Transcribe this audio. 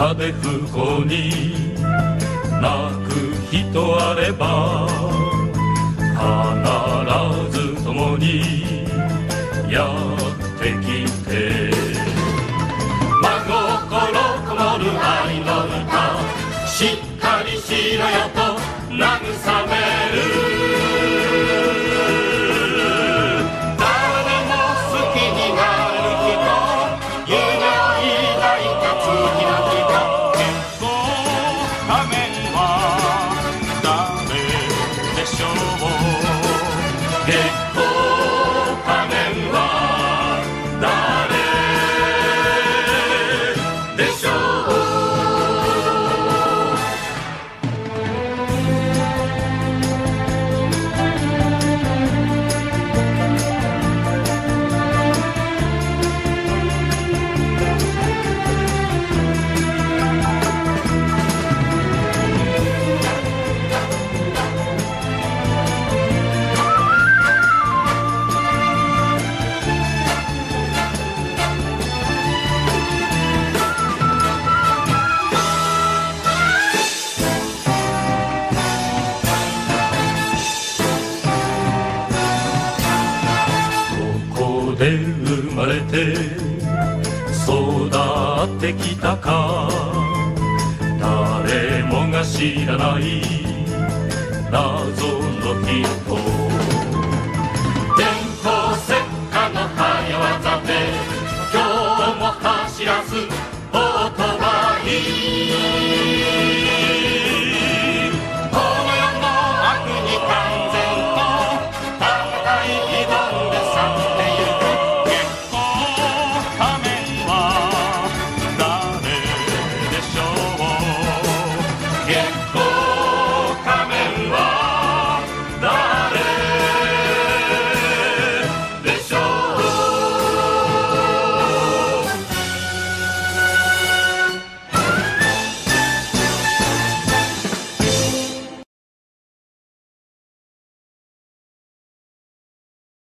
どこかで不幸に泣く人あれば必ず共にやってきて。真心こもる愛の歌しっかりしろよと。生まれて育ってきたか。誰もが知らない謎の人。